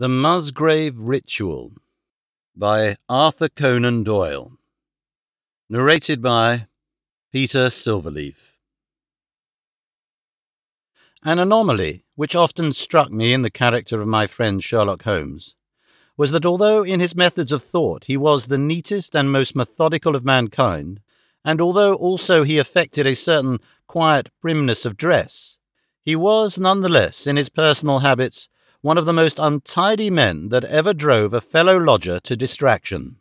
The Musgrave Ritual by Arthur Conan Doyle. Narrated by Peter Silverleaf. An anomaly which often struck me in the character of my friend Sherlock Holmes was that although in his methods of thought he was the neatest and most methodical of mankind, and although also he affected a certain quiet primness of dress, he was none the less in his personal habits one of the most untidy men that ever drove a fellow lodger to distraction.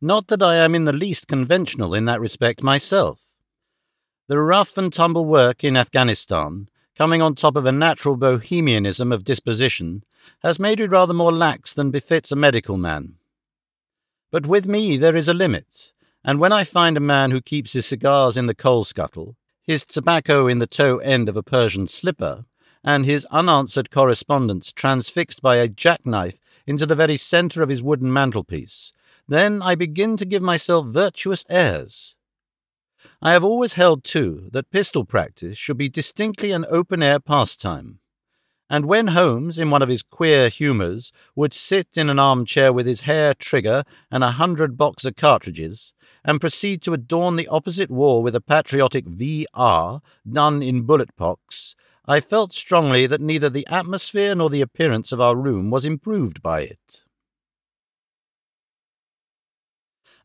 Not that I am in the least conventional in that respect myself. The rough and tumble work in Afghanistan, coming on top of a natural bohemianism of disposition, has made me rather more lax than befits a medical man. But with me there is a limit, and when I find a man who keeps his cigars in the coal scuttle, his tobacco in the toe end of a Persian slipper, and his unanswered correspondence transfixed by a jackknife into the very centre of his wooden mantelpiece, then I begin to give myself virtuous airs. I have always held, too, that pistol practice should be distinctly an open air pastime. And when Holmes, in one of his queer humours, would sit in an armchair with his hair trigger and a hundred boxer cartridges, and proceed to adorn the opposite wall with a patriotic V.R. done in bullet pox, I felt strongly that neither the atmosphere nor the appearance of our room was improved by it.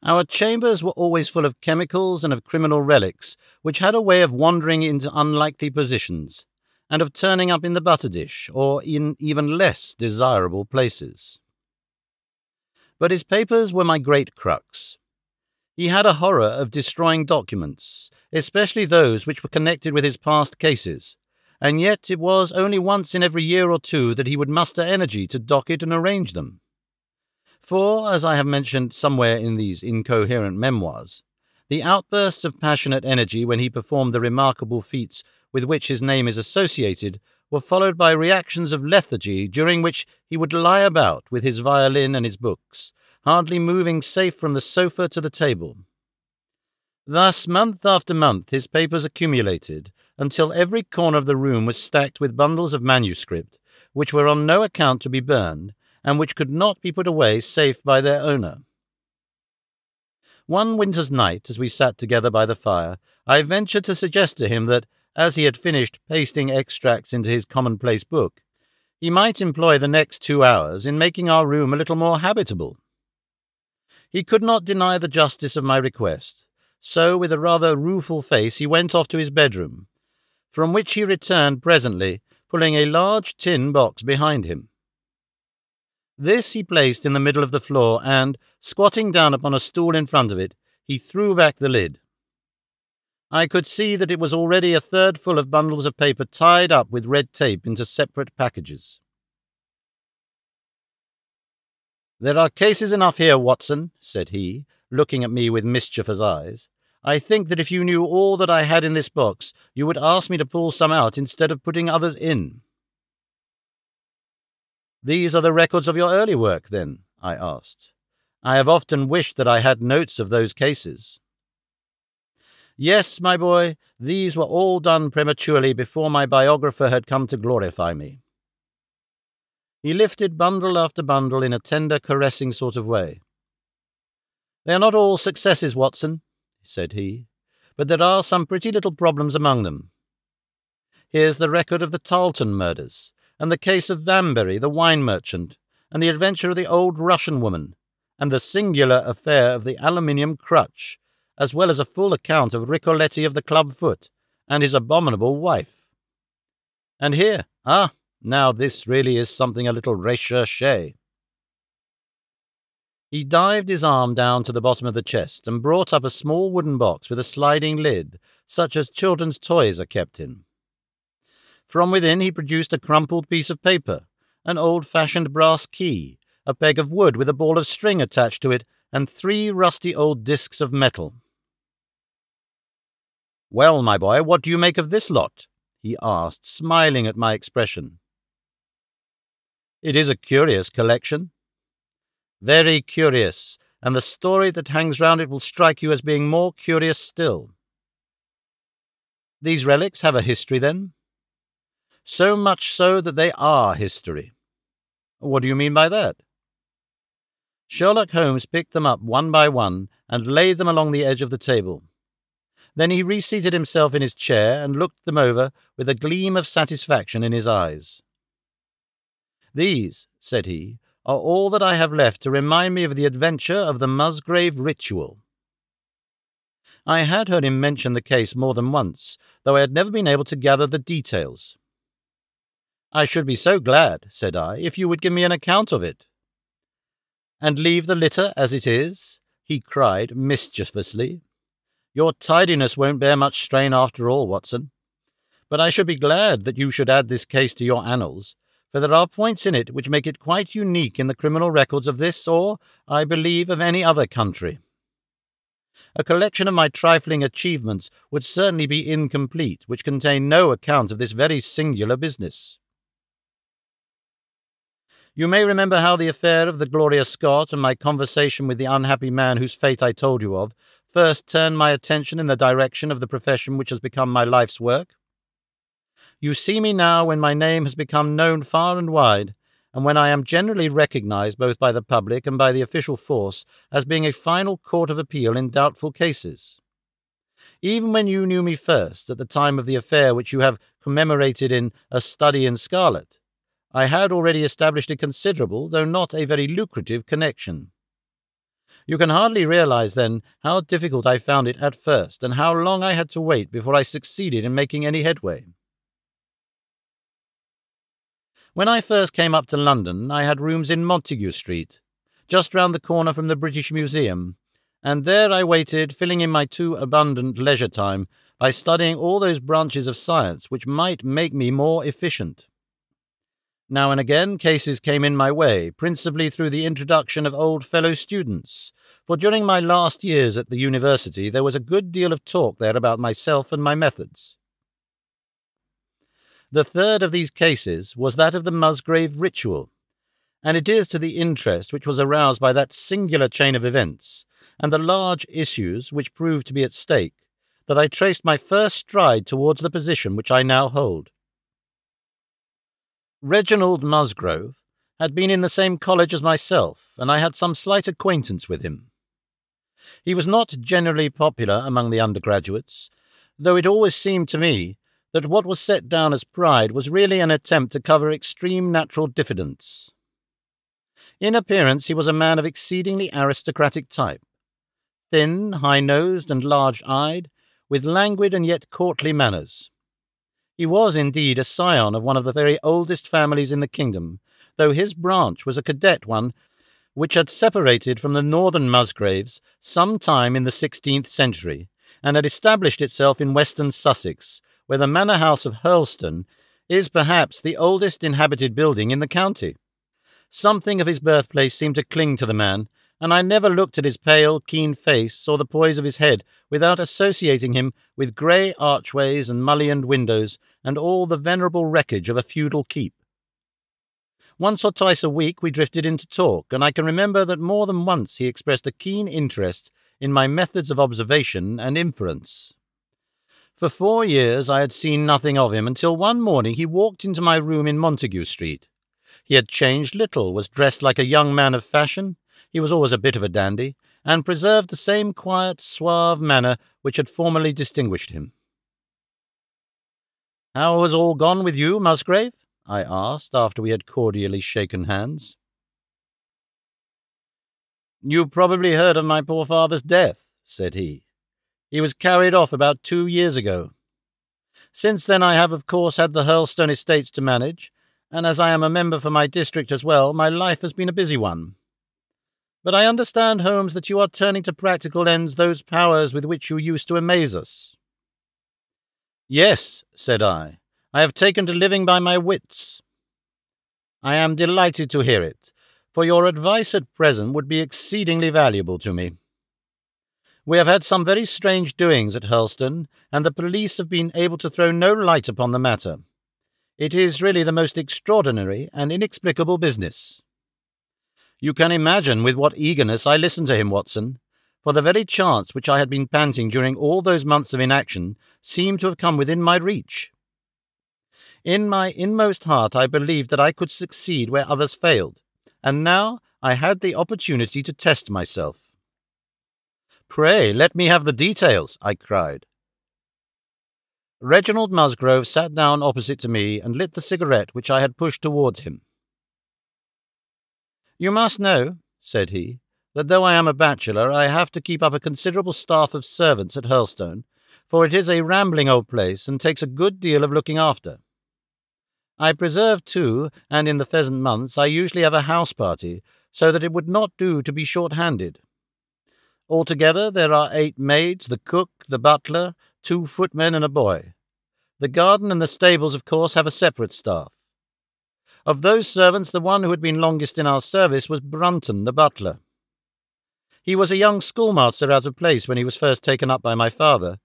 Our chambers were always full of chemicals and of criminal relics, which had a way of wandering into unlikely positions, and of turning up in the butter dish, or in even less desirable places. But his papers were my great crux. He had a horror of destroying documents, especially those which were connected with his past cases, and yet it was only once in every year or two that he would muster energy to docket and arrange them. For, as I have mentioned somewhere in these incoherent memoirs, the outbursts of passionate energy when he performed the remarkable feats with which his name is associated were followed by reactions of lethargy during which he would lie about with his violin and his books, hardly moving safe from the sofa to the table. Thus, month after month, his papers accumulated, until every corner of the room was stacked with bundles of manuscript, which were on no account to be burned, and which could not be put away safe by their owner. One winter's night, as we sat together by the fire, I ventured to suggest to him that, as he had finished pasting extracts into his commonplace book, he might employ the next two hours in making our room a little more habitable. He could not deny the justice of my request, so with a rather rueful face he went off to his bedroom, from which he returned presently, pulling a large tin box behind him. This he placed in the middle of the floor, and, squatting down upon a stool in front of it, he threw back the lid. I could see that it was already a third full of bundles of paper tied up with red tape into separate packages. There are cases enough here, Watson, said he, looking at me with mischievous eyes. I think that if you knew all that I had in this box, you would ask me to pull some out instead of putting others in. These are the records of your early work, then? I asked. I have often wished that I had notes of those cases. Yes, my boy, these were all done prematurely before my biographer had come to glorify me. He lifted bundle after bundle in a tender, caressing sort of way. They are not all successes, Watson, said he, but there are some pretty little problems among them. Here's the record of the Tarleton murders, and the case of Vamberry, the wine merchant, and the adventure of the old Russian woman, and the singular affair of the aluminium crutch, as well as a full account of Ricoletti of the club foot, and his abominable wife. And here, ah, now this really is something a little recherche. He dived his arm down to the bottom of the chest and brought up a small wooden box with a sliding lid, such as children's toys are kept in. From within he produced a crumpled piece of paper, an old-fashioned brass key, a peg of wood with a ball of string attached to it, and three rusty old discs of metal. Well, my boy, what do you make of this lot? he asked, smiling at my expression. It is a curious collection, very curious, and the story that hangs round it will strike you as being more curious still. These relics have a history, then? So much so that they are history. What do you mean by that? Sherlock Holmes picked them up one by one and laid them along the edge of the table. Then he reseated himself in his chair and looked them over with a gleam of satisfaction in his eyes. These, said he, are all that I have left to remind me of the adventure of the Musgrave ritual. I had heard him mention the case more than once, though I had never been able to gather the details. I should be so glad, said I, if you would give me an account of it. And leave the litter as it is? he cried mischievously. Your tidiness won't bear much strain after all, Watson. But I should be glad that you should add this case to your annals, for there are points in it which make it quite unique in the criminal records of this or, I believe, of any other country. A collection of my trifling achievements would certainly be incomplete which contain no account of this very singular business. You may remember how the affair of the Gloria Scott and my conversation with the unhappy man whose fate I told you of first turned my attention in the direction of the profession which has become my life's work. You see me now when my name has become known far and wide, and when I am generally recognized both by the public and by the official force as being a final court of appeal in doubtful cases. Even when you knew me first, at the time of the affair which you have commemorated in A Study in Scarlet, I had already established a considerable, though not a very lucrative, connection. You can hardly realize, then, how difficult I found it at first, and how long I had to wait before I succeeded in making any headway. When I first came up to London, I had rooms in Montague Street, just round the corner from the British Museum, and there I waited, filling in my too abundant leisure time by studying all those branches of science which might make me more efficient. Now and again, cases came in my way, principally through the introduction of old fellow students, for during my last years at the university there was a good deal of talk there about myself and my methods. The third of these cases was that of the Musgrave ritual, and it is to the interest which was aroused by that singular chain of events and the large issues which proved to be at stake that I traced my first stride towards the position which I now hold. Reginald Musgrave had been in the same college as myself, and I had some slight acquaintance with him. He was not generally popular among the undergraduates, though it always seemed to me that what was set down as pride was really an attempt to cover extreme natural diffidence. In appearance, he was a man of exceedingly aristocratic type, thin, high nosed, and large eyed, with languid and yet courtly manners. He was indeed a scion of one of the very oldest families in the kingdom, though his branch was a cadet one which had separated from the northern Musgraves some time in the sixteenth century, and had established itself in western Sussex, where the manor house of Hurlstone is perhaps the oldest inhabited building in the county. Something of his birthplace seemed to cling to the man, and I never looked at his pale, keen face or the poise of his head without associating him with grey archways and mullioned windows and all the venerable wreckage of a feudal keep. Once or twice a week we drifted into talk, and I can remember that more than once he expressed a keen interest in my methods of observation and inference. For four years I had seen nothing of him until one morning he walked into my room in Montague Street. He had changed little, was dressed like a young man of fashion, he was always a bit of a dandy, and preserved the same quiet, suave manner which had formerly distinguished him. How has all gone with you, Musgrave? I asked after we had cordially shaken hands. You probably heard of my poor father's death, said he. He was carried off about two years ago. Since then, I have, of course, had the Hurlstone estates to manage, and as I am a member for my district as well, my life has been a busy one. But I understand, Holmes, that you are turning to practical ends those powers with which you used to amaze us. Yes, said I. I have taken to living by my wits. I am delighted to hear it, for your advice at present would be exceedingly valuable to me. We have had some very strange doings at Hurlstone, and the police have been able to throw no light upon the matter. It is really the most extraordinary and inexplicable business. You can imagine with what eagerness I listened to him, Watson, for the very chance which I had been panting during all those months of inaction seemed to have come within my reach. In my inmost heart, I believed that I could succeed where others failed, and now I had the opportunity to test myself. Pray, let me have the details, I cried. Reginald Musgrave sat down opposite to me and lit the cigarette which I had pushed towards him. You must know, said he, that though I am a bachelor, I have to keep up a considerable staff of servants at Hurlstone, for it is a rambling old place and takes a good deal of looking after. I preserve, too, and in the pheasant months I usually have a house party, so that it would not do to be short-handed. Altogether there are eight maids, the cook, the butler, two footmen, and a boy. The garden and the stables, of course, have a separate staff. Of those servants, the one who had been longest in our service was Brunton, the butler. He was a young schoolmaster out of place when he was first taken up by my father,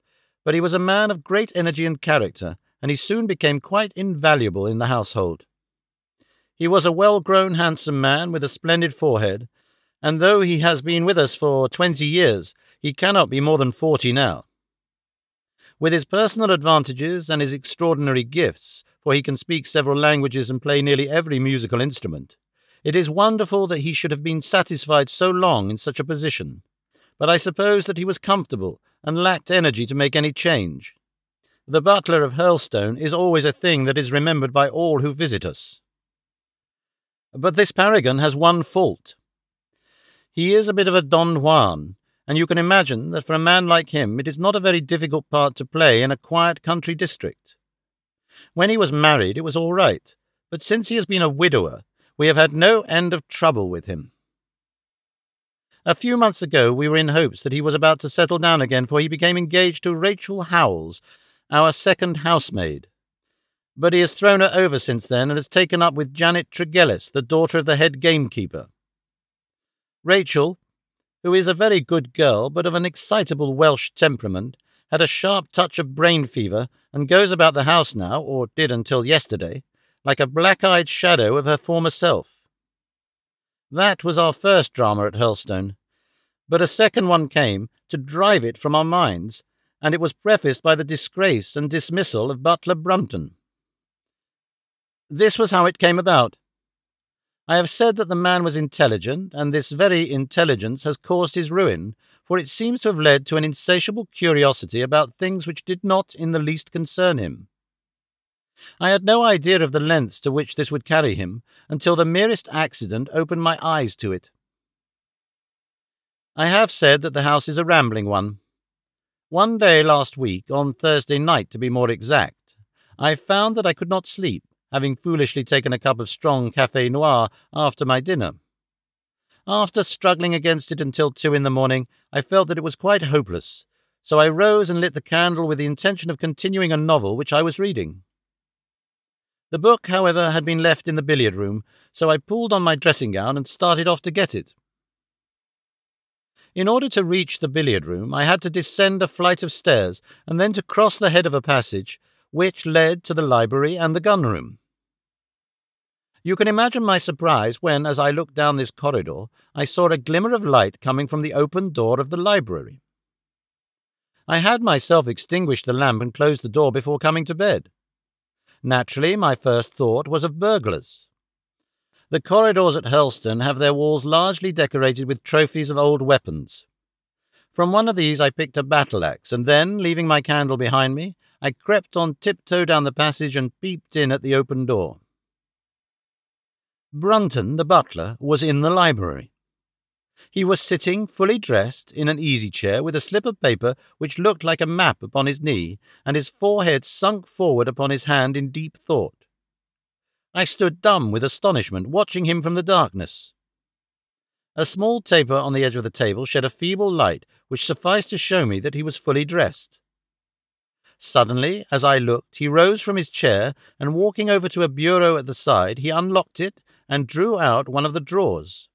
but he was a man of great energy and character, and he soon became quite invaluable in the household. He was a well grown, handsome man with a splendid forehead, and though he has been with us for twenty years, he cannot be more than forty now. With his personal advantages and his extraordinary gifts, for he can speak several languages and play nearly every musical instrument, it is wonderful that he should have been satisfied so long in such a position. But I suppose that he was comfortable and lacked energy to make any change. The butler of Hurlstone is always a thing that is remembered by all who visit us. But this Paragon has one fault. He is a bit of a Don Juan, and you can imagine that for a man like him it is not a very difficult part to play in a quiet country district. When he was married it was all right, but since he has been a widower, we have had no end of trouble with him. A few months ago we were in hopes that he was about to settle down again, for he became engaged to Rachel Howells, our second housemaid. But he has thrown her over since then and has taken up with Janet Tregellis, the daughter of the head gamekeeper. Rachel, who is a very good girl but of an excitable Welsh temperament, had a sharp touch of brain fever and goes about the house now, or did until yesterday, like a black eyed shadow of her former self. That was our first drama at Hurlstone, but a second one came to drive it from our minds, and it was prefaced by the disgrace and dismissal of Butler Brunton. This was how it came about. I have said that the man was intelligent, and this very intelligence has caused his ruin, for it seems to have led to an insatiable curiosity about things which did not in the least concern him. I had no idea of the lengths to which this would carry him until the merest accident opened my eyes to it. I have said that the house is a rambling one. One day last week, on Thursday night to be more exact, I found that I could not sleep, having foolishly taken a cup of strong café noir after my dinner. After struggling against it until two in the morning, I felt that it was quite hopeless, so I rose and lit the candle with the intention of continuing a novel which I was reading. The book, however, had been left in the billiard room, so I pulled on my dressing gown and started off to get it. In order to reach the billiard room, I had to descend a flight of stairs and then to cross the head of a passage which led to the library and the gun room. You can imagine my surprise when, as I looked down this corridor, I saw a glimmer of light coming from the open door of the library. I had myself extinguished the lamp and closed the door before coming to bed. Naturally, my first thought was of burglars. The corridors at Hurlstone have their walls largely decorated with trophies of old weapons. From one of these I picked a battle axe, and then, leaving my candle behind me, I crept on tiptoe down the passage and peeped in at the open door. Brunton, the butler, was in the library. He was sitting, fully dressed, in an easy chair with a slip of paper which looked like a map upon his knee, and his forehead sunk forward upon his hand in deep thought. I stood dumb with astonishment, watching him from the darkness. A small taper on the edge of the table shed a feeble light which sufficed to show me that he was fully dressed. Suddenly, as I looked, he rose from his chair, and walking over to a bureau at the side, he unlocked it and drew out one of the drawers.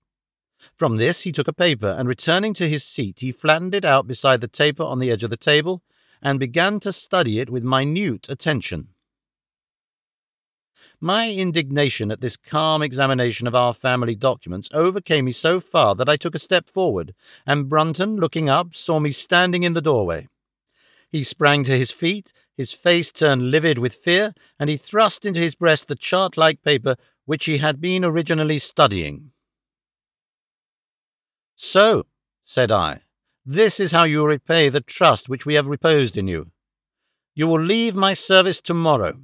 From this he took a paper, and returning to his seat, he flattened it out beside the taper on the edge of the table, and began to study it with minute attention. My indignation at this calm examination of our family documents overcame me so far that I took a step forward, and Brunton, looking up, saw me standing in the doorway. He sprang to his feet, His face turned livid with fear, and he thrust into his breast the chart like paper which he had been originally studying. So, said I, this is how you repay the trust which we have reposed in you. You will leave my service tomorrow.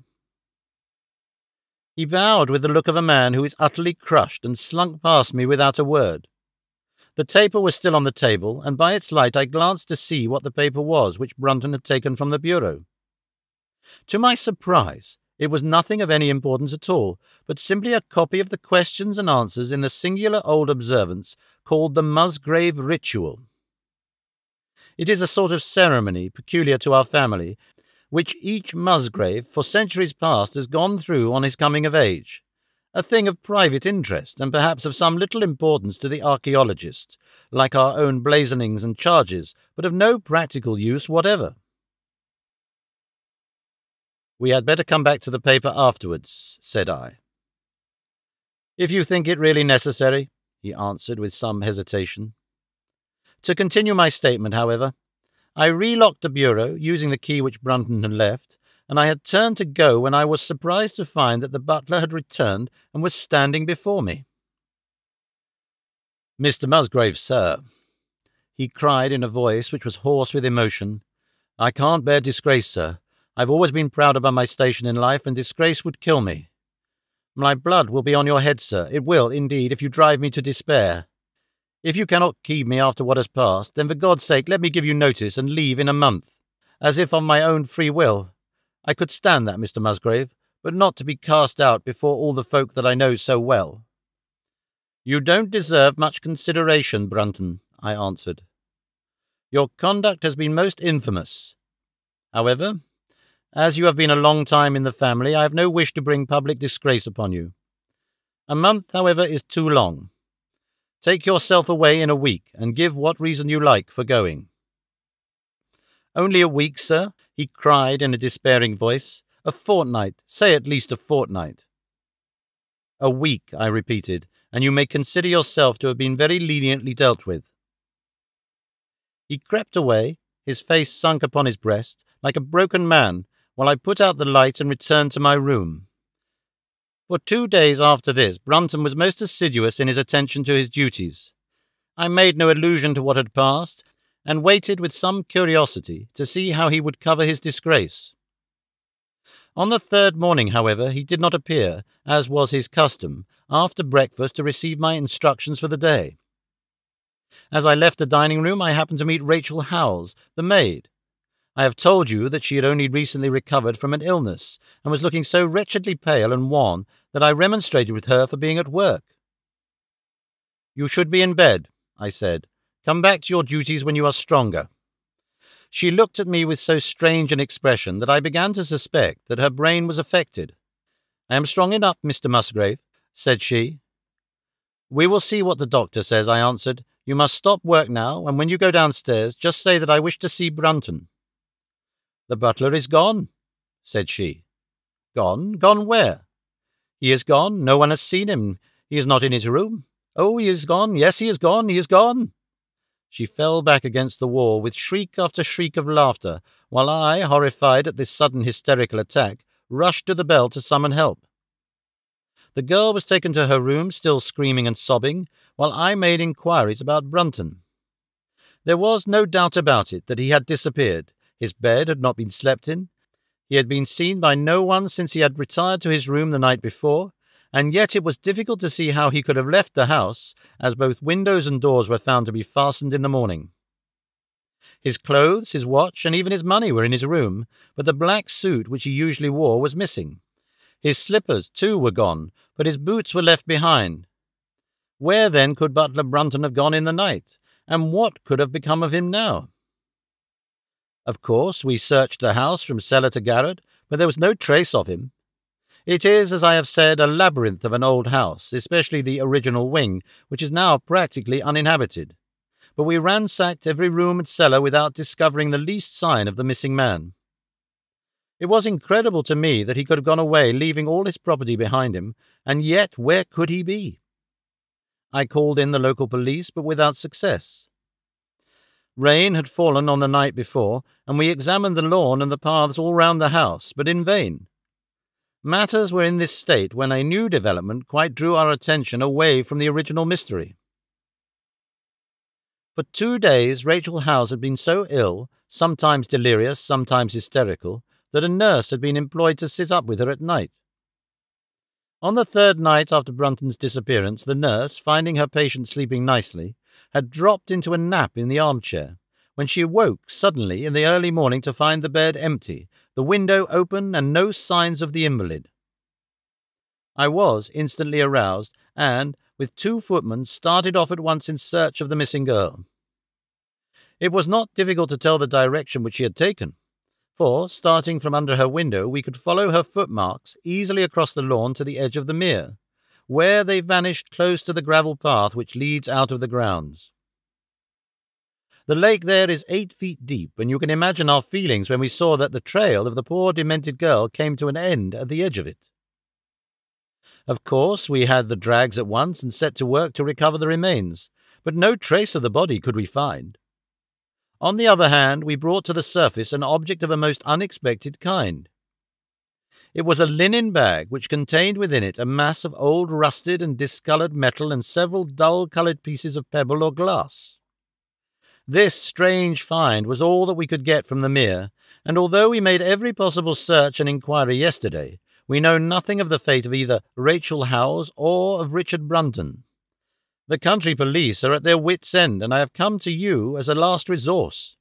He bowed with the look of a man who is utterly crushed and slunk past me without a word. The taper was still on the table, and by its light I glanced to see what the paper was which Brunton had taken from the bureau. To my surprise, it was nothing of any importance at all, but simply a copy of the questions and answers in the singular old observance called the Musgrave Ritual. It is a sort of ceremony peculiar to our family, which each Musgrave for centuries past has gone through on his coming of age, a thing of private interest and perhaps of some little importance to the archaeologist, like our own blazonings and charges, but of no practical use whatever. We had better come back to the paper afterwards, said I. If you think it really necessary, he answered with some hesitation. To continue my statement, however, I relocked the bureau using the key which Brunton had left, and I had turned to go when I was surprised to find that the butler had returned and was standing before me. Mr. Musgrave, sir, he cried in a voice which was hoarse with emotion, I can't bear disgrace, sir. I've always been proud about my station in life, and disgrace would kill me. My blood will be on your head, sir. It will, indeed, if you drive me to despair. If you cannot keep me after what has passed, then for God's sake let me give you notice and leave in a month, as if of my own free will. I could stand that, Mr. Musgrave, but not to be cast out before all the folk that I know so well. You don't deserve much consideration, Brunton, I answered. Your conduct has been most infamous. However, as you have been a long time in the family, I have no wish to bring public disgrace upon you. A month, however, is too long. Take yourself away in a week, and give what reason you like for going. Only a week, sir? he cried in a despairing voice. A fortnight, say at least a fortnight. A week, I repeated, and you may consider yourself to have been very leniently dealt with. He crept away, his face sunk upon his breast, like a broken man, while I put out the light and returned to my room. For two days after this, Brunton was most assiduous in his attention to his duties. I made no allusion to what had passed, and waited with some curiosity to see how he would cover his disgrace. On the third morning, however, he did not appear, as was his custom, after breakfast to receive my instructions for the day. As I left the dining room, I happened to meet Rachel Howells, the maid, I have told you that she had only recently recovered from an illness, and was looking so wretchedly pale and wan that I remonstrated with her for being at work. You should be in bed, I said. Come back to your duties when you are stronger. She looked at me with so strange an expression that I began to suspect that her brain was affected. I am strong enough, Mr. Musgrave, said she. We will see what the doctor says, I answered. You must stop work now, and when you go downstairs, just say that I wish to see Brunton. The butler is gone, said she. Gone? Gone where? He is gone. No one has seen him. He is not in his room. Oh, he is gone. Yes, he is gone. He is gone. She fell back against the wall with shriek after shriek of laughter, while I, horrified at this sudden hysterical attack, rushed to the bell to summon help. The girl was taken to her room, still screaming and sobbing, while I made inquiries about Brunton. There was no doubt about it that he had disappeared, his bed had not been slept in. He had been seen by no one since he had retired to his room the night before, and yet it was difficult to see how he could have left the house, as both windows and doors were found to be fastened in the morning. His clothes, his watch, and even his money were in his room, but the black suit which he usually wore was missing. His slippers, too, were gone, but his boots were left behind. Where, then, could Butler Brunton have gone in the night, and what could have become of him now? Of course, we searched the house from cellar to garret, but there was no trace of him. It is, as I have said, a labyrinth of an old house, especially the original wing, which is now practically uninhabited. But we ransacked every room and cellar without discovering the least sign of the missing man. It was incredible to me that he could have gone away, leaving all his property behind him, and yet where could he be? I called in the local police, but without success. Rain had fallen on the night before, and we examined the lawn and the paths all round the house, but in vain. Matters were in this state when a new development quite drew our attention away from the original mystery. For two days, Rachel Howells had been so ill, sometimes delirious, sometimes hysterical, that a nurse had been employed to sit up with her at night. On the third night after Brunton's disappearance, the nurse, finding her patient sleeping nicely, had dropped into a nap in the armchair, when she awoke suddenly in the early morning to find the bed empty, the window open, and no signs of the invalid. I was instantly aroused, and, with two footmen, started off at once in search of the missing girl. It was not difficult to tell the direction which she had taken, for, starting from under her window, we could follow her footmarks easily across the lawn to the edge of the mere, where they vanished close to the gravel path which leads out of the grounds. The lake there is eight feet deep, and you can imagine our feelings when we saw that the trail of the poor demented girl came to an end at the edge of it. Of course, we had the drags at once and set to work to recover the remains, but no trace of the body could we find. On the other hand, we brought to the surface an object of a most unexpected kind. It was a linen bag which contained within it a mass of old rusted and discoloured metal and several dull coloured pieces of pebble or glass. This strange find was all that we could get from the mere, and although we made every possible search and inquiry yesterday, we know nothing of the fate of either Rachel Howells or of Richard Brunton. The country police are at their wits' end, and I have come to you as a last resource.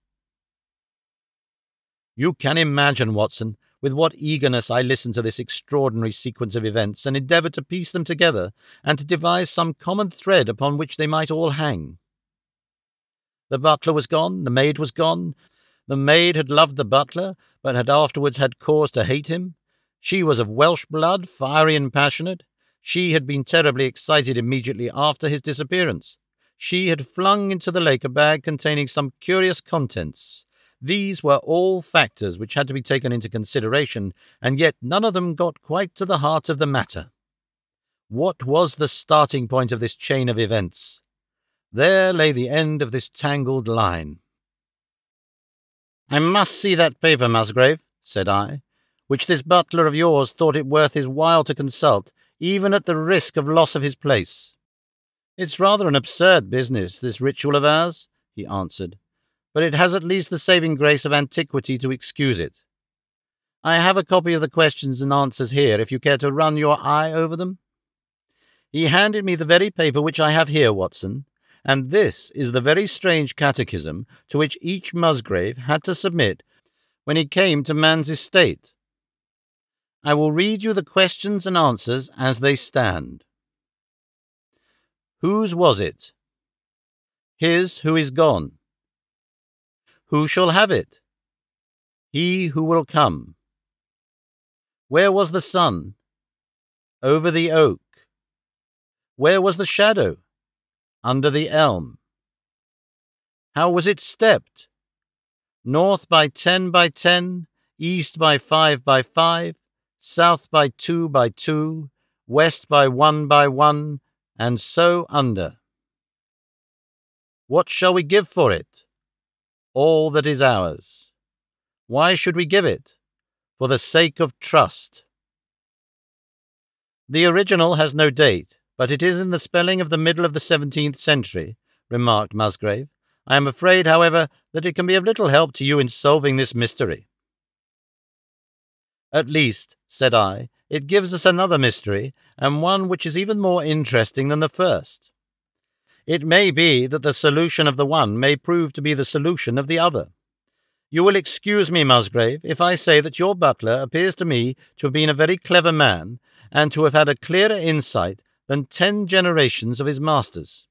You can imagine, Watson, with what eagerness I listened to this extraordinary sequence of events and endeavoured to piece them together and to devise some common thread upon which they might all hang. The butler was gone, the maid was gone. The maid had loved the butler, but had afterwards had cause to hate him. She was of Welsh blood, fiery and passionate. She had been terribly excited immediately after his disappearance. She had flung into the lake a bag containing some curious contents. These were all factors which had to be taken into consideration, and yet none of them got quite to the heart of the matter. What was the starting point of this chain of events? There lay the end of this tangled line. I must see that paper, Musgrave, said I, which this butler of yours thought it worth his while to consult, even at the risk of loss of his place. It's rather an absurd business, this ritual of ours, he answered, but it has at least the saving grace of antiquity to excuse it. I have a copy of the questions and answers here, if you care to run your eye over them. He handed me the very paper which I have here, Watson, and this is the very strange catechism to which each Musgrave had to submit when he came to man's estate. I will read you the questions and answers as they stand. Whose was it? His who is gone. Who shall have it? He who will come. Where was the sun? Over the oak. Where was the shadow? under the elm. How was it stepped? North by ten by ten, east by five by five, south by two by two, west by one by one, and so under. What shall we give for it? All that is ours. Why should we give it? For the sake of trust. The original has no date, but it is in the spelling of the middle of the seventeenth century, remarked Musgrave. I am afraid, however, that it can be of little help to you in solving this mystery. At least, said I, it gives us another mystery, and one which is even more interesting than the first. It may be that the solution of the one may prove to be the solution of the other. You will excuse me, Musgrave, if I say that your butler appears to me to have been a very clever man, and to have had a clearer insight than ten generations of his masters.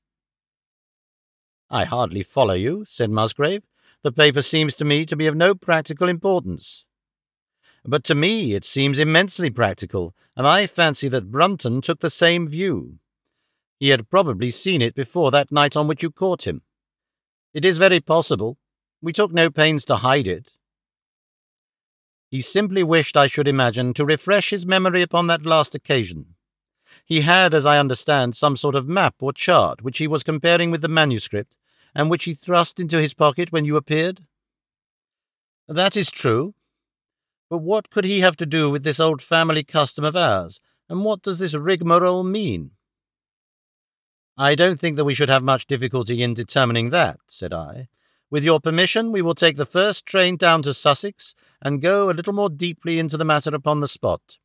I hardly follow you, said Musgrave. The paper seems to me to be of no practical importance. But to me it seems immensely practical, and I fancy that Brunton took the same view. He had probably seen it before that night on which you caught him. It is very possible. We took no pains to hide it. He simply wished, I should imagine, to refresh his memory upon that last occasion. He had, as I understand, some sort of map or chart which he was comparing with the manuscript, and which he thrust into his pocket when you appeared? That is true. But what could he have to do with this old family custom of ours, and what does this rigmarole mean? I don't think that we should have much difficulty in determining that, said I. With your permission, we will take the first train down to Sussex and go a little more deeply into the matter upon the spot.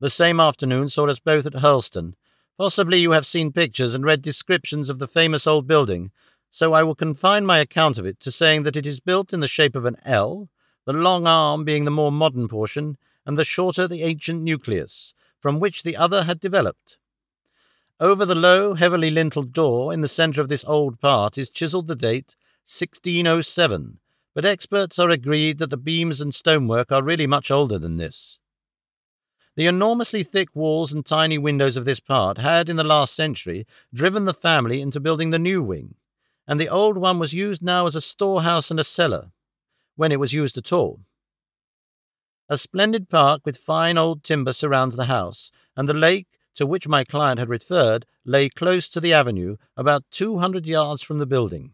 The same afternoon saw us both at Hurlstone. Possibly you have seen pictures and read descriptions of the famous old building, so I will confine my account of it to saying that it is built in the shape of an L, the long arm being the more modern portion, and the shorter the ancient nucleus, from which the other had developed. Over the low, heavily lintelled door in the centre of this old part is chiselled the date 1607, but experts are agreed that the beams and stonework are really much older than this. The enormously thick walls and tiny windows of this part had, in the last century, driven the family into building the new wing, and the old one was used now as a storehouse and a cellar, when it was used at all. A splendid park with fine old timber surrounds the house, and the lake to which my client had referred lay close to the avenue, about two hundred yards from the building.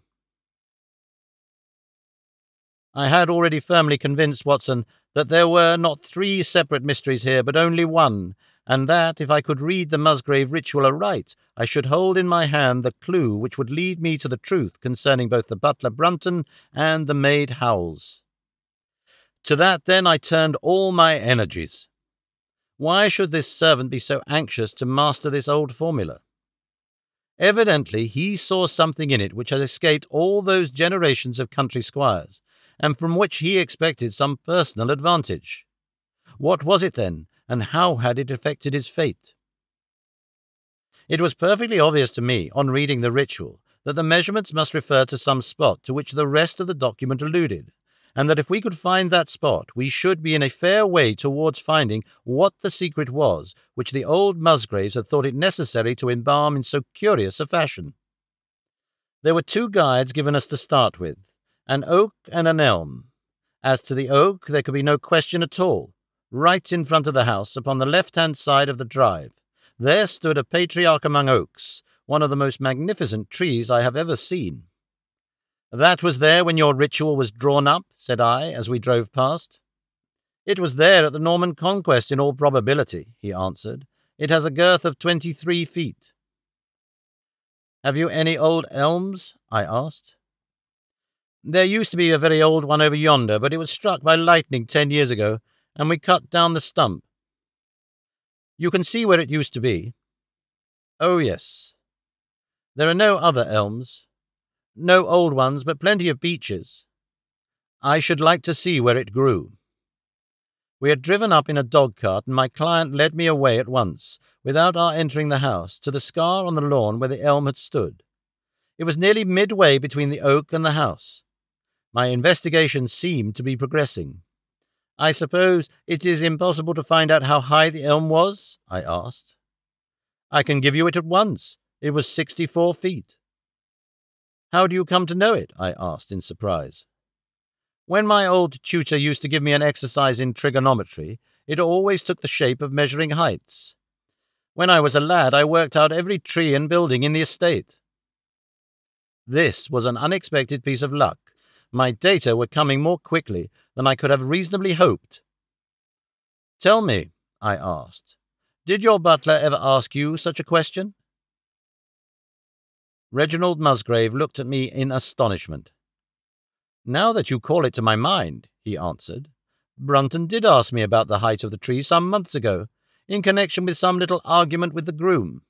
I had already firmly convinced Watson that there were not three separate mysteries here, but only one, and that, if I could read the Musgrave ritual aright, I should hold in my hand the clue which would lead me to the truth concerning both the butler Brunton and the maid Howells. To that, then, I turned all my energies. Why should this servant be so anxious to master this old formula? Evidently, he saw something in it which had escaped all those generations of country squires, and from which he expected some personal advantage. What was it then, and how had it affected his fate? It was perfectly obvious to me, on reading the ritual, that the measurements must refer to some spot to which the rest of the document alluded, and that if we could find that spot, we should be in a fair way towards finding what the secret was which the old Musgraves had thought it necessary to embalm in so curious a fashion. There were two guides given us to start with an oak and an elm. As to the oak, there could be no question at all. Right in front of the house, upon the left hand side of the drive, there stood a patriarch among oaks, one of the most magnificent trees I have ever seen. That was there when your ritual was drawn up, said I, as we drove past. It was there at the Norman conquest, in all probability, he answered. It has a girth of twenty three feet. Have you any old elms? I asked. There used to be a very old one over yonder, but it was struck by lightning ten years ago, and we cut down the stump. You can see where it used to be. Oh, yes. There are no other elms. No old ones, but plenty of beeches. I should like to see where it grew. We had driven up in a dog cart, and my client led me away at once, without our entering the house, to the scar on the lawn where the elm had stood. It was nearly midway between the oak and the house. My investigation seemed to be progressing. I suppose it is impossible to find out how high the elm was? I asked. I can give you it at once. It was sixty four feet. How do you come to know it? I asked in surprise. When my old tutor used to give me an exercise in trigonometry, it always took the shape of measuring heights. When I was a lad, I worked out every tree and building in the estate. This was an unexpected piece of luck. My data were coming more quickly than I could have reasonably hoped. Tell me, I asked, did your butler ever ask you such a question? Reginald Musgrave looked at me in astonishment. Now that you call it to my mind, he answered, Brunton did ask me about the height of the tree some months ago, in connection with some little argument with the groom.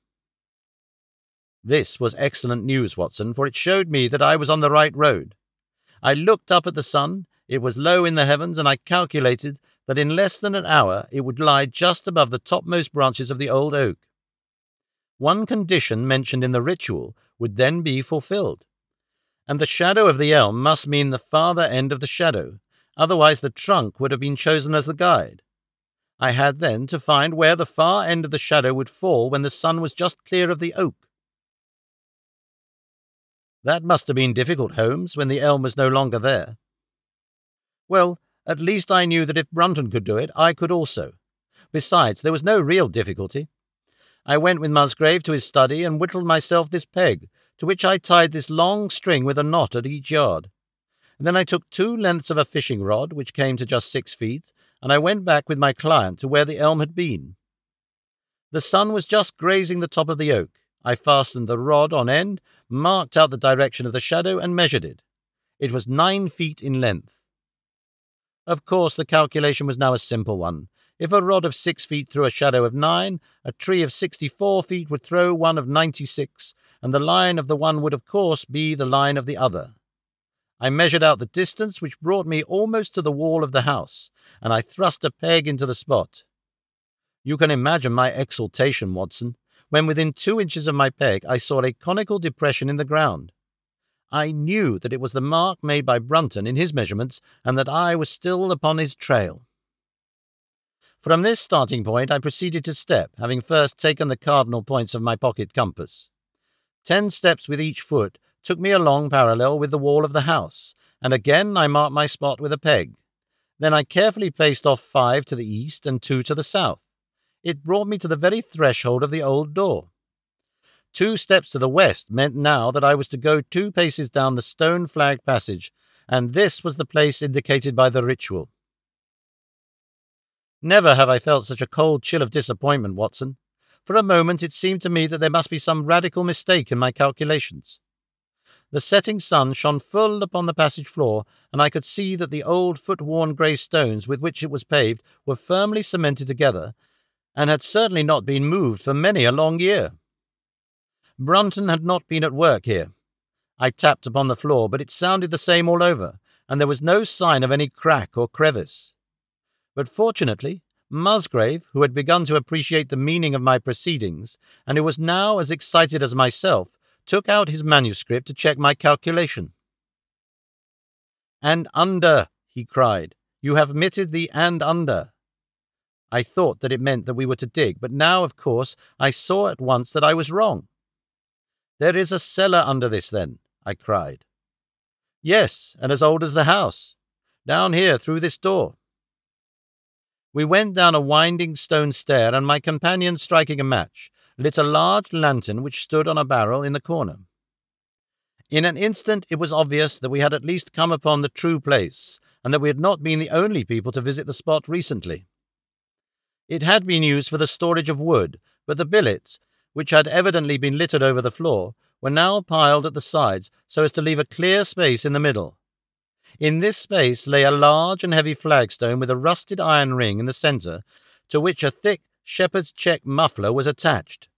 This was excellent news, Watson, for it showed me that I was on the right road. I looked up at the sun, it was low in the heavens, and I calculated that in less than an hour it would lie just above the topmost branches of the old oak. One condition mentioned in the ritual would then be fulfilled. And the shadow of the elm must mean the farther end of the shadow, otherwise the trunk would have been chosen as the guide. I had then to find where the far end of the shadow would fall when the sun was just clear of the oak. That must have been difficult, Holmes, when the elm was no longer there. Well, at least I knew that if Brunton could do it, I could also. Besides, there was no real difficulty. I went with Musgrave to his study and whittled myself this peg, to which I tied this long string with a knot at each yard. And then I took two lengths of a fishing rod, which came to just six feet, and I went back with my client to where the elm had been. The sun was just grazing the top of the oak. I fastened the rod on end, marked out the direction of the shadow, and measured it. It was nine feet in length. Of course, the calculation was now a simple one. If a rod of six feet threw a shadow of nine, a tree of sixty-four feet would throw one of ninety-six, and the line of the one would, of course, be the line of the other. I measured out the distance, which brought me almost to the wall of the house, and I thrust a peg into the spot. You can imagine my exultation, Watson, when within two inches of my peg I saw a conical depression in the ground. I knew that it was the mark made by Brunton in his measurements, and that I was still upon his trail. From this starting point I proceeded to step, having first taken the cardinal points of my pocket compass. Ten steps with each foot took me along parallel with the wall of the house, and again I marked my spot with a peg. Then I carefully paced off five to the east and two to the south. It brought me to the very threshold of the old door. Two steps to the west meant now that I was to go two paces down the stone flagged passage, and this was the place indicated by the ritual. Never have I felt such a cold chill of disappointment, Watson. For a moment it seemed to me that there must be some radical mistake in my calculations. The setting sun shone full upon the passage floor, and I could see that the old foot worn grey stones with which it was paved were firmly cemented together, and had certainly not been moved for many a long year. Brunton had not been at work here. I tapped upon the floor, but it sounded the same all over, and there was no sign of any crack or crevice. But fortunately, Musgrave, who had begun to appreciate the meaning of my proceedings, and who was now as excited as myself, took out his manuscript to check my calculation. And under, he cried. You have omitted the and under. I thought that it meant that we were to dig, but now, of course, I saw at once that I was wrong. There is a cellar under this, then, I cried. Yes, and as old as the house. Down here, through this door. We went down a winding stone stair, and my companion, striking a match, lit a large lantern which stood on a barrel in the corner. In an instant it was obvious that we had at least come upon the true place, and that we had not been the only people to visit the spot recently. It had been used for the storage of wood, but the billets, which had evidently been littered over the floor, were now piled at the sides so as to leave a clear space in the middle. In this space lay a large and heavy flagstone with a rusted iron ring in the centre, to which a thick shepherd's check muffler was attached.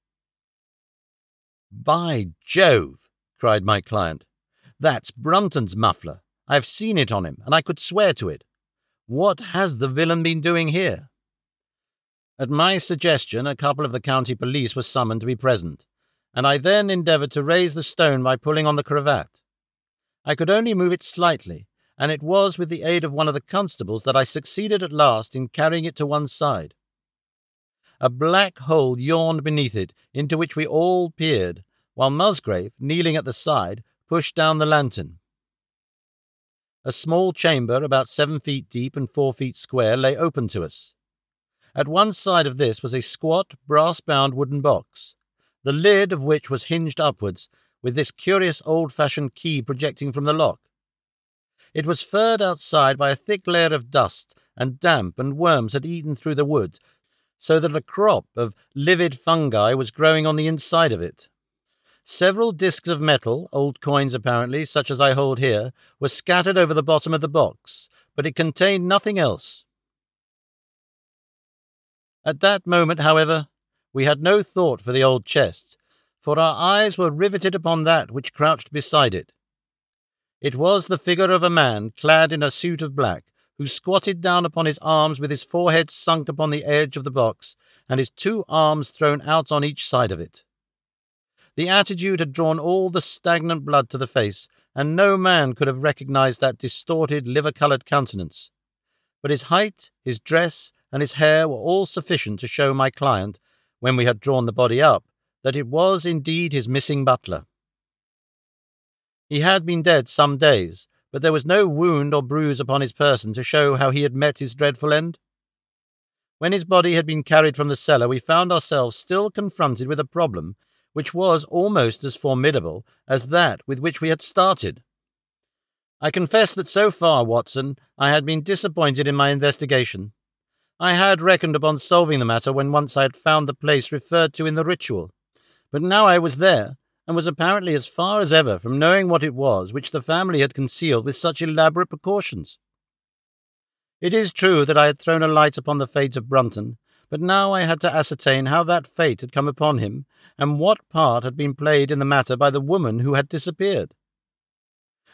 By Jove! cried my client. That's Brunton's muffler. I have seen it on him, and I could swear to it. What has the villain been doing here? At my suggestion, a couple of the county police were summoned to be present, and I then endeavoured to raise the stone by pulling on the cravat. I could only move it slightly, and it was with the aid of one of the constables that I succeeded at last in carrying it to one side. A black hole yawned beneath it, into which we all peered, while Musgrave, kneeling at the side, pushed down the lantern. A small chamber, about seven feet deep and four feet square, lay open to us. At one side of this was a squat, brass bound wooden box, the lid of which was hinged upwards, with this curious old fashioned key projecting from the lock. It was furred outside by a thick layer of dust, and damp and worms had eaten through the wood, so that a crop of livid fungi was growing on the inside of it. Several discs of metal, old coins apparently, such as I hold here, were scattered over the bottom of the box, but it contained nothing else. At that moment, however, we had no thought for the old chest, for our eyes were riveted upon that which crouched beside it. It was the figure of a man clad in a suit of black, who squatted down upon his arms with his forehead sunk upon the edge of the box and his two arms thrown out on each side of it. The attitude had drawn all the stagnant blood to the face, and no man could have recognized that distorted, liver coloured countenance. But his height, his dress, and his hair were all sufficient to show my client, when we had drawn the body up, that it was indeed his missing butler. He had been dead some days, but there was no wound or bruise upon his person to show how he had met his dreadful end. When his body had been carried from the cellar, we found ourselves still confronted with a problem which was almost as formidable as that with which we had started. I confess that so far, Watson, I had been disappointed in my investigation. I had reckoned upon solving the matter when once I had found the place referred to in the ritual, but now I was there, and was apparently as far as ever from knowing what it was which the family had concealed with such elaborate precautions. It is true that I had thrown a light upon the fate of Brunton, but now I had to ascertain how that fate had come upon him, and what part had been played in the matter by the woman who had disappeared.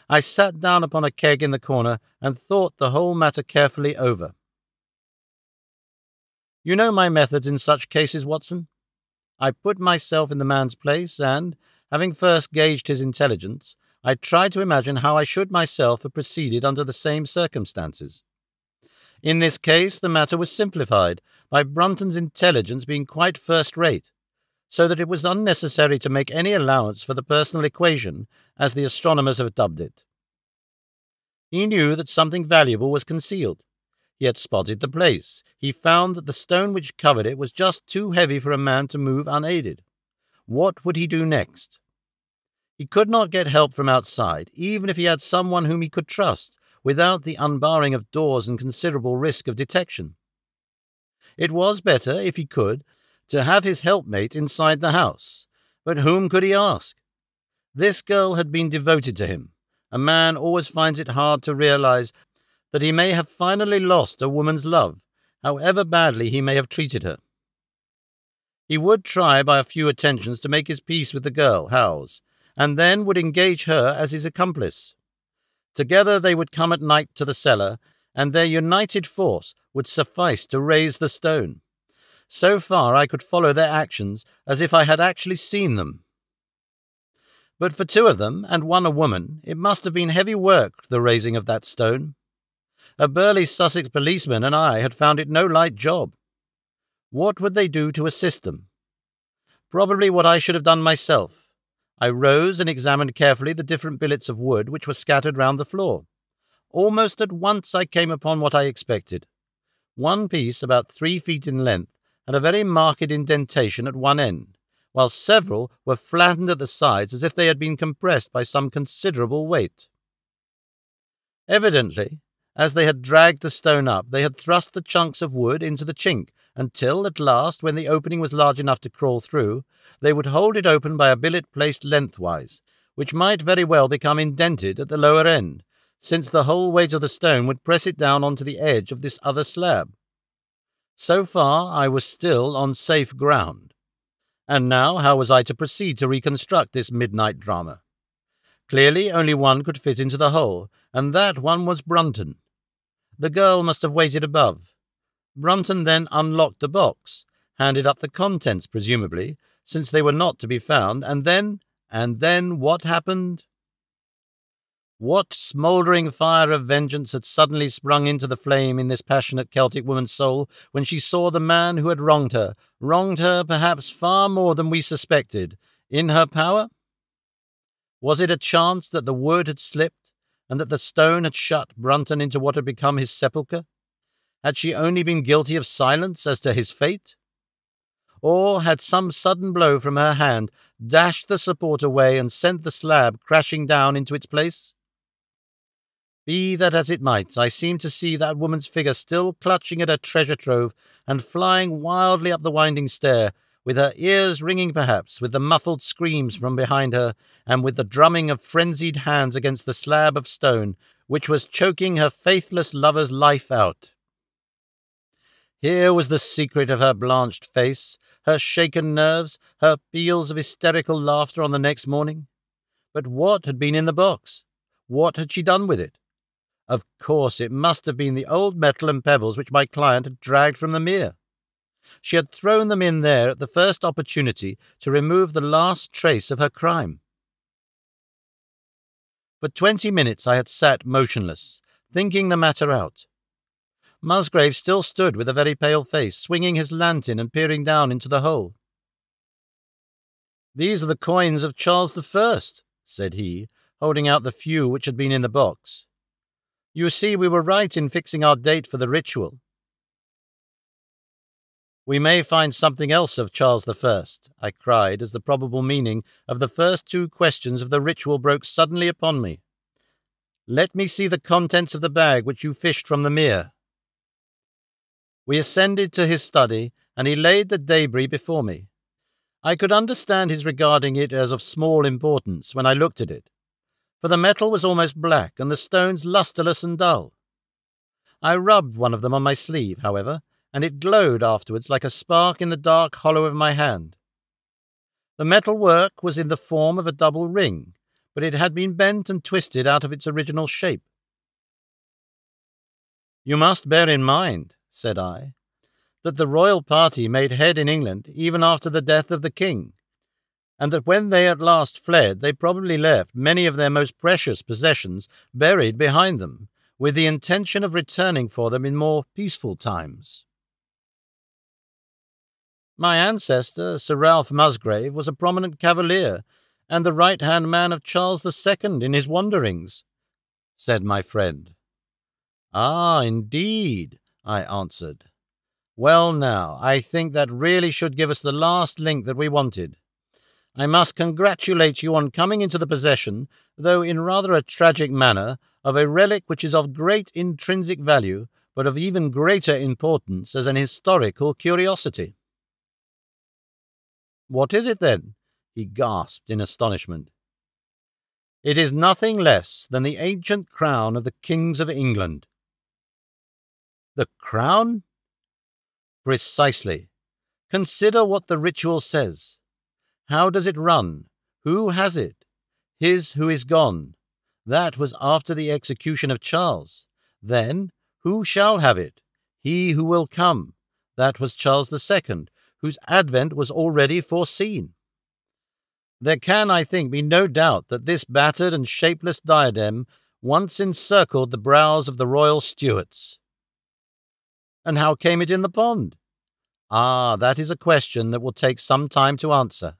I sat down upon a keg in the corner and thought the whole matter carefully over. You know my methods in such cases, Watson. I put myself in the man's place, and, having first gauged his intelligence, I tried to imagine how I should myself have proceeded under the same circumstances. In this case, the matter was simplified by Brunton's intelligence being quite first rate, so that it was unnecessary to make any allowance for the personal equation, as the astronomers have dubbed it. He knew that something valuable was concealed. He had spotted the place. He found that the stone which covered it was just too heavy for a man to move unaided. What would he do next? He could not get help from outside, even if he had someone whom he could trust, without the unbarring of doors and considerable risk of detection. It was better, if he could, to have his helpmate inside the house. But whom could he ask? This girl had been devoted to him. A man always finds it hard to realize that he may have finally lost a woman's love, however badly he may have treated her. He would try by a few attentions to make his peace with the girl, Howells, and then would engage her as his accomplice. Together they would come at night to the cellar, and their united force would suffice to raise the stone. So far I could follow their actions as if I had actually seen them. But for two of them, and one a woman, it must have been heavy work, the raising of that stone. A burly Sussex policeman and I had found it no light job. What would they do to assist them? Probably what I should have done myself I rose and examined carefully the different billets of wood which were scattered round the floor. Almost at once I came upon what I expected. One piece about three feet in length had a very marked indentation at one end, while several were flattened at the sides as if they had been compressed by some considerable weight. Evidently, as they had dragged the stone up, they had thrust the chunks of wood into the chink until, at last, when the opening was large enough to crawl through, they would hold it open by a billet placed lengthwise, which might very well become indented at the lower end, since the whole weight of the stone would press it down onto the edge of this other slab. So far, I was still on safe ground. And now, how was I to proceed to reconstruct this midnight drama? Clearly, only one could fit into the hole, and that one was Brunton. The girl must have waited above. Brunton then unlocked the box, handed up the contents, presumably, since they were not to be found, and then, and then what happened? What smouldering fire of vengeance had suddenly sprung into the flame in this passionate Celtic woman's soul when she saw the man who had wronged her, wronged her perhaps far more than we suspected, in her power? Was it a chance that the word had slipped, and that the stone had shut Brunton into what had become his sepulchre? Had she only been guilty of silence as to his fate? Or had some sudden blow from her hand dashed the support away and sent the slab crashing down into its place? Be that as it might, I seemed to see that woman's figure still clutching at her treasure trove and flying wildly up the winding stair, with her ears ringing perhaps with the muffled screams from behind her, and with the drumming of frenzied hands against the slab of stone which was choking her faithless lover's life out. Here was the secret of her blanched face, her shaken nerves, her peals of hysterical laughter on the next morning. But what had been in the box? What had she done with it? Of course, it must have been the old metal and pebbles which my client had dragged from the mere. She had thrown them in there at the first opportunity to remove the last trace of her crime. For twenty minutes I had sat motionless, thinking the matter out. Musgrave still stood with a very pale face, swinging his lantern and peering down into the hole. These are the coins of Charles the First, said he, holding out the few which had been in the box. You see, we were right in fixing our date for the ritual. We may find something else of Charles the I, I cried as the probable meaning of the first two questions of the ritual broke suddenly upon me. Let me see the contents of the bag which you fished from the mere. We ascended to his study, and he laid the debris before me. I could understand his regarding it as of small importance when I looked at it, for the metal was almost black and the stones lustreless and dull. I rubbed one of them on my sleeve, however, and it glowed afterwards like a spark in the dark hollow of my hand. The metal work was in the form of a double ring, but it had been bent and twisted out of its original shape. You must bear in mind, said I, that the royal party made head in England even after the death of the king, and that when they at last fled, they probably left many of their most precious possessions buried behind them, with the intention of returning for them in more peaceful times. My ancestor, Sir Ralph Musgrave, was a prominent cavalier, and the right hand man of Charles II in his wanderings, said my friend. Ah, indeed, I answered. Well, now, I think that really should give us the last link that we wanted. I must congratulate you on coming into the possession, though in rather a tragic manner, of a relic which is of great intrinsic value, but of even greater importance as an historical curiosity. What is it then? he gasped in astonishment. It is nothing less than the ancient crown of the kings of England. The crown? Precisely. Consider what the ritual says. How does it run? Who has it? His who is gone. That was after the execution of Charles. Then, who shall have it? He who will come. That was Charles II, whose advent was already foreseen. There can, I think, be no doubt that this battered and shapeless diadem once encircled the brows of the royal Stuarts. And how came it in the pond? Ah, that is a question that will take some time to answer.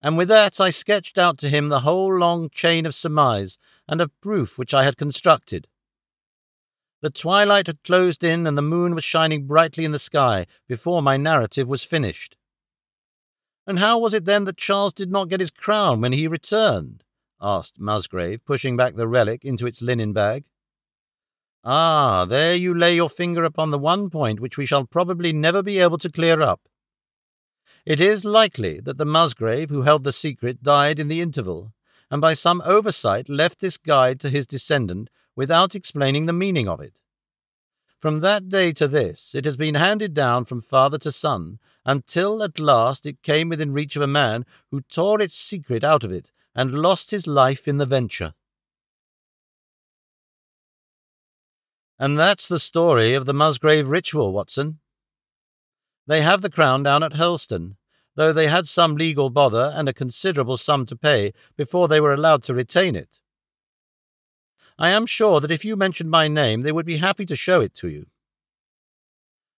And with that I sketched out to him the whole long chain of surmise and of proof which I had constructed. The twilight had closed in, and the moon was shining brightly in the sky before my narrative was finished. And how was it then that Charles did not get his crown when he returned? asked Musgrave, pushing back the relic into its linen bag. Ah, there you lay your finger upon the one point which we shall probably never be able to clear up. It is likely that the Musgrave who held the secret died in the interval, and by some oversight left this guide to his descendant without explaining the meaning of it. From that day to this, it has been handed down from father to son, until at last it came within reach of a man who tore its secret out of it and lost his life in the venture. And that's the story of the Musgrave ritual, Watson. They have the crown down at Hurlstone, though they had some legal bother and a considerable sum to pay before they were allowed to retain it. I am sure that if you mentioned my name, they would be happy to show it to you.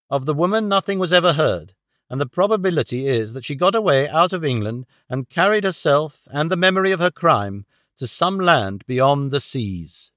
Of the woman, nothing was ever heard, and the probability is that she got away out of England and carried herself and the memory of her crime to some land beyond the seas.